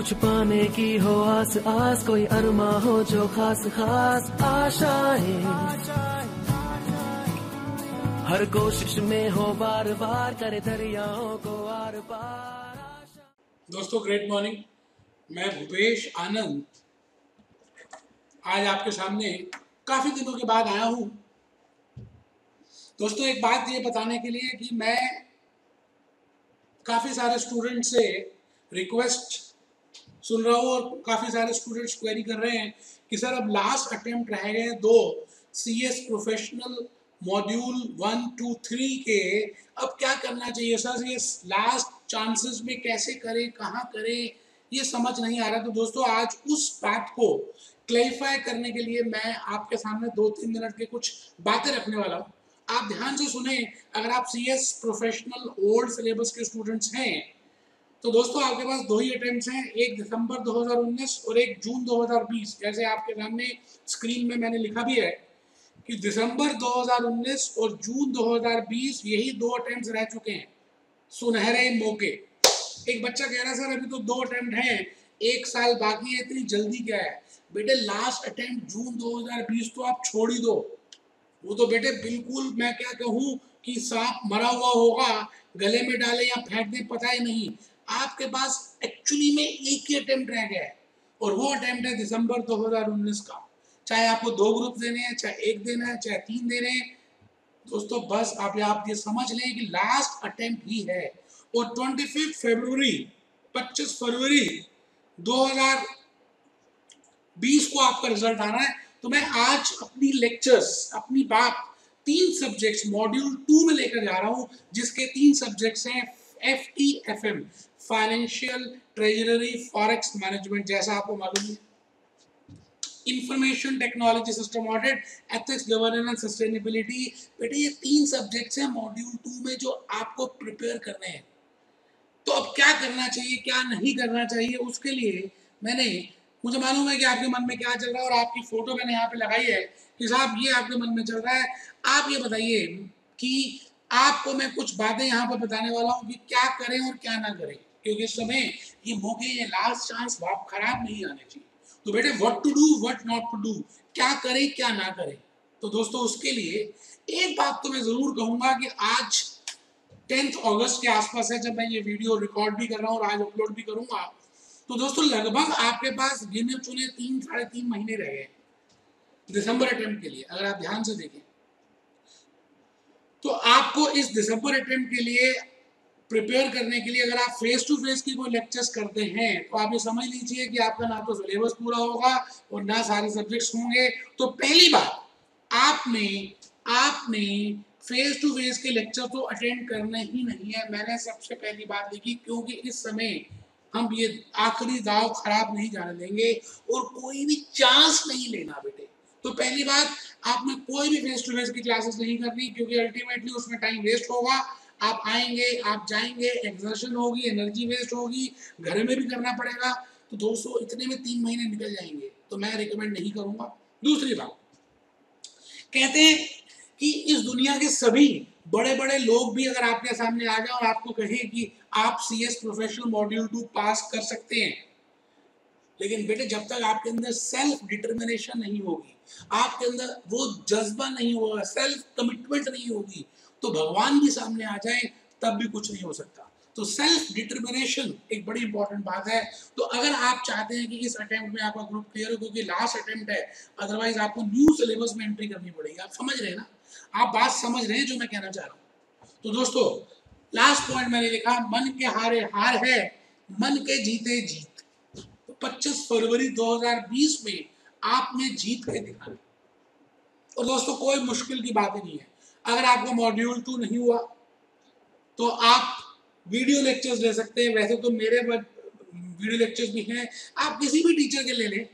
कुछ पाने की हो, आस आस, कोई अरमा हो जो खास खास आशाएँ हर कोशिश में हो, बार बार करे दरियाओं को आर पार दोस्तों ग्रेट मॉर्निंग मैं भूपेश आनंद। आज आपके सामने काफ़ी दिनों के बाद आया हूँ। दोस्तों, एक बात ये बताने के लिए कि मैं काफ़ी सारे स्टूडेंट से रिक्वेस्ट सुन रहा हूँ और काफ़ी सारे स्टूडेंट्स क्वेरी कर रहे हैं कि सर अब लास्ट अटेम्प्ट रह गए दो C S professional module one two three के, अब क्या करना चाहिए सर ये लास्ट चांसेस में कैसे करें? कहाँ करें? ये समझ नहीं आ रहा। तो दोस्तों, आज उस बात को क्लैरिफाई करने के लिए मैं आपके सामने दो तीन मिनट के कुछ बातें रखने वाला हूँ। आप ध्यान से सुने, अगर आप C S professional old syllabus के स्टूडेंट्स हैं तो दोस्तों, आपके पास दो ही अटेम्प्ट हैं, एक दिसंबर 2019 और एक जून 2020 जैसे आपके सामने स्क्रीन में मैंने लिखा भी है कि दिसंबर 2019 और जून 2020 यही दो अटेम्प्ट रह चुके हैं। सुनहरे मौके। एक बच्चा कह रहा है, सर, अभी तो दो अटेम्प्ट हैं, एक साल बाकी है, इतनी जल्दी क्या है? बेटे लास्ट अटेम्प्ट जून 2020 तो आप छोड़ ही दो। वो तो बेटे, बिल्कुल मैं क्या कहूँ कि सांप मरा हुआ होगा, गले में डाले या फेंक दे, पता ही नहीं। आपके पास एक्चुअली में एक ही अटेम्प्ट रह गया है। और वो अटेम्प्ट है दिसंबर 2019 का। चाहे आपको दो ग्रुप देने हैं, चाहे एक देना है, चाहे तीन देने हैं। दोस्तों, बस आप आप ये समझ लें कि लास्ट अटेम्प्ट ही है। और ट्वेंटी फिफ्थ फेब्रुवरी पच्चीस फरवरी 2020 को आपका रिज़ल्ट आना है। तो मैं आज अपनी लेक्चर्स अपनी बात तीन सब्जेक्ट्स मॉड्यूल टू में लेकर जा रहा हूँ, जिसके तीन सब्जेक्ट्स हैं F T F M financial treasury forex management जैसा आपको मालूम है। Information technology system audit ethics governance sustainability बेटे, ये तीन सब्जेक्ट्स हैं मॉड्यूल टू में जो आपको प्रिपेयर करने हैं। तो अब क्या करना चाहिए, क्या नहीं करना चाहिए, उसके लिए मैंने, मुझे मालूम है कि आपके मन में क्या चल रहा है और आपकी फ़ोटो मैंने यहाँ पे लगाई है कि साहब ये आपके मन में चल रहा है। आप ये बताइए कि आपको मैं कुछ बातें यहाँ पर बताने वाला हूँ कि क्या करें और क्या ना करें। क्योंकि समय ये मौके, ये लास्ट चांस आप खराब नहीं आने चाहिए। तो बेटे what to do what not to do क्या करें, क्या ना करें। तो दोस्तों, उसके लिए एक बात तो मैं ज़रूर कहूँगा कि आज टेंथ अगस्त के आसपास है, जब मैं ये वीडियो रिकॉर्ड भी कर रहा हूँ और आज अपलोड भी करूँगा। तो दोस्तों, लगभग आपके पास गिने चुने तीन, साढ़े तीन महीने रह गए दिसंबर अटेम्प्ट के लिए, अगर आप ध्यान से देखें। आपको इस दिसंबर अटेम्प्ट के लिए प्रिपेयर करने के लिए अगर आप फेस टू फेस की कोई लेक्चर्स करते हैं तो आप ये समझ लीजिए कि आपका ना तो सिलेबस पूरा होगा और ना सारे सब्जेक्ट्स होंगे। तो पहली बात, आपने आपने फेस टू फेस के लेक्चर तो अटेंड करने ही नहीं है। मैंने सबसे पहली बात लिखी क्योंकि इस समय हम ये आखिरी दाव खराब नहीं जाने देंगे और कोई भी चांस नहीं लेना बेटे। तो पहली बात, आपने कोई भी फेस टू फेस की क्लासेस नहीं करनी, क्योंकि अल्टीमेटली उसमें टाइम वेस्ट होगा। आप आएँगे, आप जाएँगे एक्सर्शन होगी एनर्जी वेस्ट होगी, घर में भी करना पड़ेगा। तो दोस्तों, इतने में तीन महीने निकल जाएँगे तो मैं रिकमेंड नहीं करूँगा। दूसरी बात, कहते हैं कि इस दुनिया के सभी बड़े बड़े लोग भी अगर आपके सामने आ जाए और आपको कहें कि आप C S professional module two pass कर सकते हैं लेकिन बेटे, जब तक आपके अंदर सेल्फ डिटर्मिनेशन नहीं होगी, आपके अंदर वो जज्बा नहीं होगा सेल्फ कमिटमेंट नहीं होगी तो भगवान भी सामने आ जाए, तब भी कुछ नहीं हो सकता। तो सेल्फ डिटर्मिनेशन एक बड़ी इंपॉर्टेंट बात है। तो अगर आप चाहते हैं कि इस अटेम्प्ट में आपका ग्रुप क्लियर हो, क्योंकि लास्ट अटेम्प्ट है अदरवाइज़ आपको न्यू सिलेबस में एंट्री करनी पड़ेगी। आप समझ रहे हैं ना? आप बात समझ रहे हैं जो मैं कहना चाह रहा हूँ। तो दोस्तों लास्ट पॉइंट मैंने लिखा, मन के हारे हार है, मन के जीते जीत। 25 फरवरी 2020 में आपने जीत के दिखाना। और दोस्तों, कोई मुश्किल की बात नहीं है। अगर आपका मॉड्यूल टू नहीं हुआ तो आप वीडियो लेक्चर्स ले सकते हैं। वैसे तो मेरे वीडियो लेक्चर्स भी हैं। आप किसी भी टीचर के ले लें।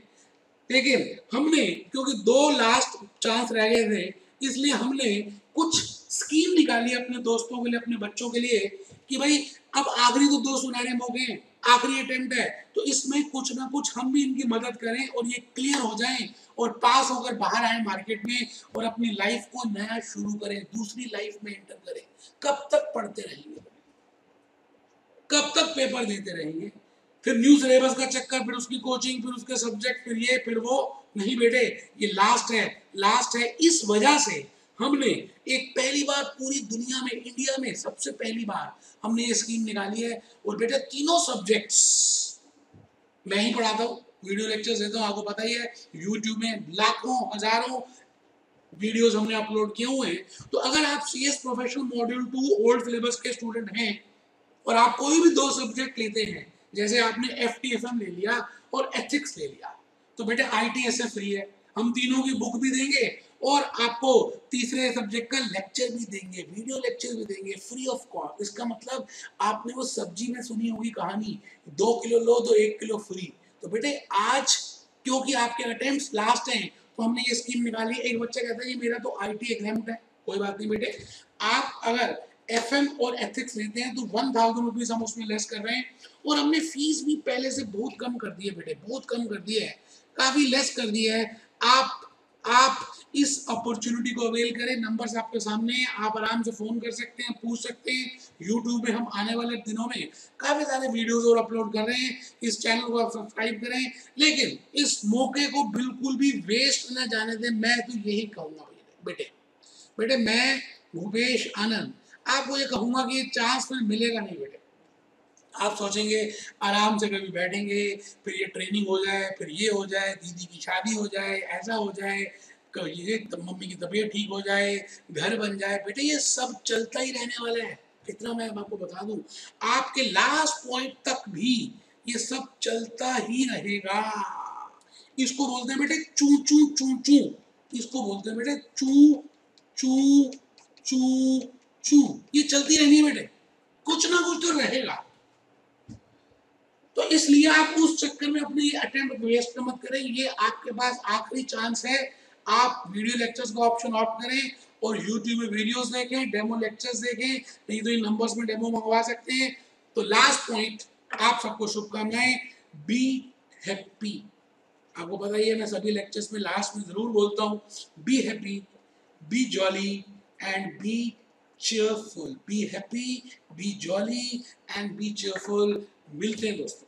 लेकिन हमने, क्योंकि दो लास्ट चांस रह गए थे, इसलिए हमने कुछ स्कीम निकाली अपने दोस्तों के लिए, अपने बच्चों के लिए, कि भाई, अब आखिरी तो दो सुनहरे मौके हैं। आखिरी अटेम्प्ट है। तो इसमें कुछ ना कुछ हम भी इनकी मदद करें और ये क्लियर हो जाए और पास होकर बाहर आए मार्केट में और अपनी लाइफ को नया शुरू करें, दूसरी लाइफ में एंटर करें। कब तक पढ़ते रहेंगे कब तक पेपर देते रहेंगे फिर न्यू सिलेबस का चक्कर, फिर उसकी कोचिंग फिर उसके सब्जेक्ट फिर ये, फिर वो। नहीं बेटे, ये लास्ट है। लास्ट है इस वजह से हमने एक पहली बार पूरी दुनिया में, इंडिया में सबसे पहली बार हमने ये स्कीम निकाली है। और बेटा, तीनों सब्जेक्ट्स मैं ही पढ़ाता हूँ वीडियो लेक्चर्स देता हूँ, आपको पता ही है यूट्यूब में लाखों, हज़ारों वीडियोस हमने अपलोड किए हुए हैं। तो अगर आप C S professional module two old syllabus के स्टूडेंट हैं और आप कोई भी दो सब्जेक्ट लेते हैं, जैसे आपने एफ़ टी एफ़ एम ले लिया और एथिक्स ले लिया तो बेटे I T S F free है। हम तीनों की बुक भी देंगे और आपको तीसरे सब्जेक्ट का लेक्चर भी देंगे वीडियो लेक्चर भी देंगे फ्री ऑफ़ कॉस्ट इसका मतलब आपने वो सब्ज़ी में सुनी होगी कहानी, दो किलो लो तो एक किलो फ्री तो बेटे, आज क्योंकि आपके अटेम्प्ट लास्ट हैं तो हमने ये स्कीम निकाली। एक बच्चा कहता है कि मेरा तो आई टी एग्ज़ाम है। कोई बात नहीं बेटे। आप अगर एफ़ और एथिक्स लेते हैं तो वन थाउज़ेंड रुपीज़ हम उसमें लेस कर रहे हैं। और हमने फ़ीस भी पहले से बहुत कम कर दी है बेटे, बहुत कम कर दिया है। काफ़ी लेस कर दिया है। आप इस अपॉर्चुनिटी को अवेल करें। नंबर्स आपके सामने हैं। आप आराम से फ़ोन कर सकते हैं, पूछ सकते हैं। यूट्यूब में हम आने वाले दिनों में काफ़ी सारे वीडियोस और अपलोड कर रहे हैं। इस चैनल को आप सब्सक्राइब करें। लेकिन इस मौके को बिल्कुल भी वेस्ट ना जाने दें। मैं तो यही कहूँगा बेटे। बेटे, मैं भूपेश आनंद। आपको ये कहूँगा कि चांस फिर मिलेगा नहीं, बेटे। आप सोचेंगे, आराम से कभी बैठेंगे, फिर ये ट्रेनिंग हो जाए, फिर ये हो जाए, दीदी की शादी हो जाए, ऐसा हो जाए। ये मम्मी की तबीयत ठीक हो जाए, घर बन जाए, बेटे, ये सब चलता ही रहने वाला है। इतना मैं आपको बता दूँ, आपके लास्ट पॉइंट तक भी ये सब चलता ही रहेगा। इसको बोलते हैं बेटे, चू चू चू चू। इसको बोलते हैं बेटे, चू चू चू चू। ये चलती रहनी है बेटे, कुछ ना कुछ तो रहेगा। तो इसलिए आप उस चक्कर में अपनी अटेम्प्ट वेस्ट मत करें, ये आपके पास आखिरी चांस है। आप वीडियो लेक्चर्स का ऑप्शन ऑफ़ करें और यूट्यूब में वीडियोस देखें डेमो लेक्चर्स देखें नहीं तो इन नंबर्स में डेमो मंगवा सकते हैं। तो लास्ट पॉइंट आप सबको शुभकामनाएँ। बी हैप्पी आपको पता ही है, मैं सभी लेक्चर्स में लास्ट में ज़रूर बोलता हूँ। Be happy be jolly and be cheerful be happy, be jolly and be cheerful मिलते हैं दोस्तों।